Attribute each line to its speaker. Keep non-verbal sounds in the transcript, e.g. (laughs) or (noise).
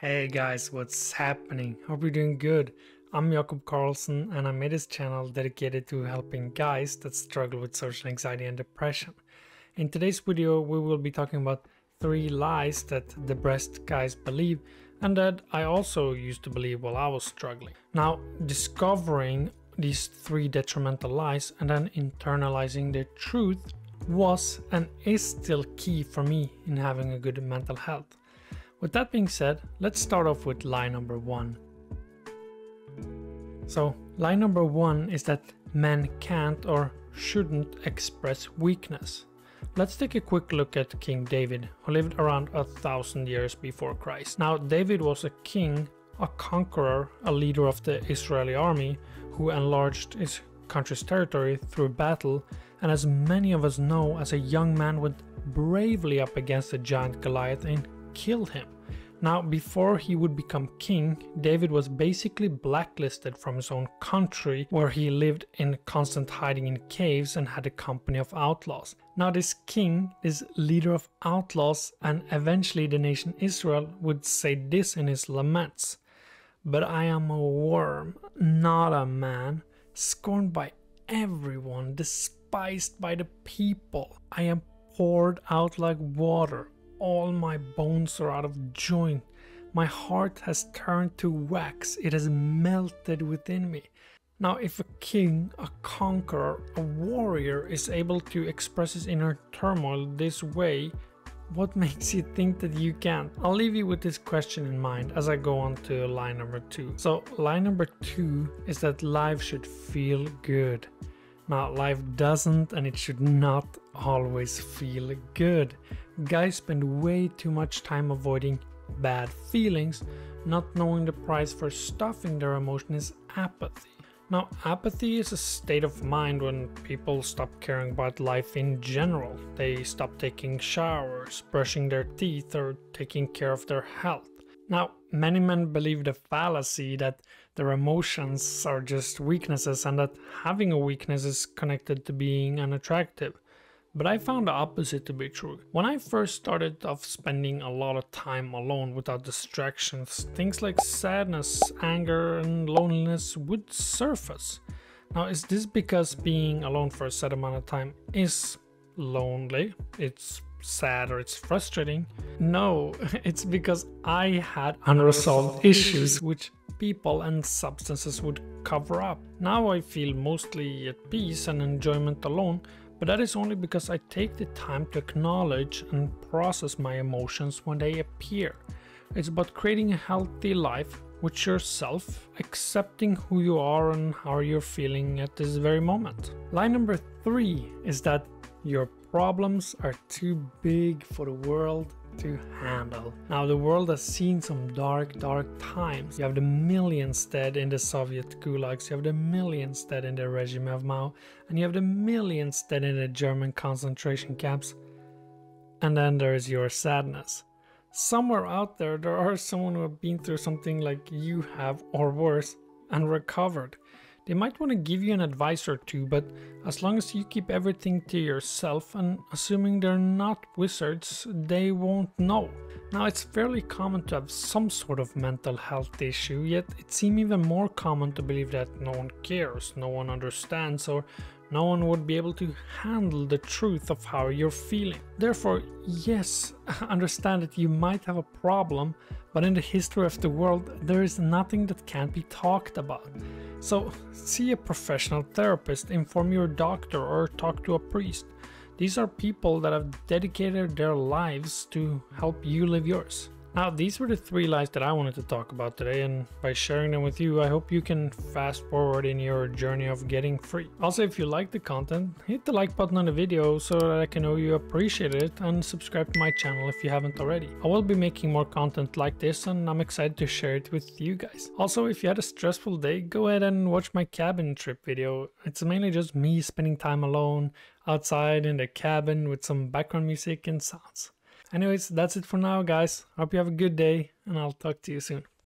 Speaker 1: Hey guys, what's happening? Hope you're doing good. I'm Jakob Carlson and I made this channel dedicated to helping guys that struggle with social anxiety and depression. In today's video, we will be talking about three lies that depressed guys believe and that I also used to believe while I was struggling. Now, discovering these three detrimental lies and then internalizing the truth was and is still key for me in having a good mental health. With that being said, let's start off with lie number one. So, lie number one is that men can't or shouldn't express weakness. Let's take a quick look at King David, who lived around a thousand years before Christ. Now, David was a king, a conqueror, a leader of the Israeli army who enlarged his country's territory through battle, and as many of us know, as a young man went bravely up against the giant Goliath and killed him. Now, before he would become king, David was basically blacklisted from his own country, where he lived in constant hiding in caves and had a company of outlaws. Now, this king, this leader of outlaws, and eventually the nation Israel would say this in his laments But I am a worm, not a man, scorned by everyone, despised by the people. I am poured out like water all my bones are out of joint. My heart has turned to wax, it has melted within me. Now, if a king, a conqueror, a warrior is able to express his inner turmoil this way, what (laughs) makes you think that you can't? I'll leave you with this question in mind as I go on to line number two. So, line number two is that life should feel good. Now, life doesn't and it should not always feel good. Guys spend way too much time avoiding bad feelings, not knowing the price for stuffing their emotion is apathy. Now, apathy is a state of mind when people stop caring about life in general. They stop taking showers, brushing their teeth, or taking care of their health. Now, many men believe the fallacy that their emotions are just weaknesses and that having a weakness is connected to being unattractive. But I found the opposite to be true. When I first started off spending a lot of time alone without distractions, things like sadness, anger, and loneliness would surface. Now, is this because being alone for a set amount of time is lonely? It's sad or it's frustrating? No, (laughs) it's because I had unresolved issues which people and substances would cover up. Now I feel mostly at peace and enjoyment alone, but that is only because I take the time to acknowledge and process my emotions when they appear. It's about creating a healthy life with yourself, accepting who you are and how you're feeling at this very moment. Line number three is that your problems are too big for the world to handle. Now, the world has seen some dark, dark times. You have the millions dead in the Soviet gulags, you have the millions dead in the regime of Mao, and you have the millions dead in the German concentration camps. And then there is your sadness. Somewhere out there, there are someone who have been through something like you have or worse and recovered. They might want to give you an advice or two, but as long as you keep everything to yourself and assuming they're not wizards, they won't know. Now, it's fairly common to have some sort of mental health issue, yet it seems even more common to believe that no one cares, no one understands, or no one would be able to handle the truth of how you're feeling. Therefore, yes, (laughs) understand that you might have a problem, but in the history of the world, there is nothing that can't be talked about. So, see a professional therapist, inform your doctor, or talk to a priest. These are people that have dedicated their lives to help you live yours. Now, these were the three lies that I wanted to talk about today, and by sharing them with you, I hope you can fast forward in your journey of getting free. Also, if you like the content, hit the like button on the video so that I can know you appreciate it, and subscribe to my channel if you haven't already. I will be making more content like this, and I'm excited to share it with you guys. Also, if you had a stressful day, go ahead and watch my cabin trip video. It's mainly just me spending time alone, outside in the cabin with some background music and sounds. Anyways, that's it for now, guys. Hope you have a good day, and I'll talk to you soon.